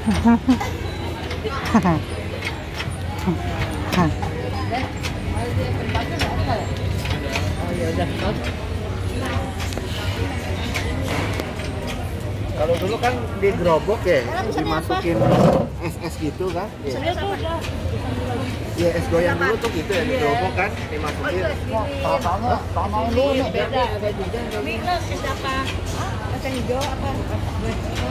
Kalau dulu kan di gerobok ya, dimasukin es-es gitu kan. Iya, ya, es goyang dulu tuh gitu ya, di gerobok kan, dimasukin. beda ada juga minus siapa kacang hijau apa es hijau apa?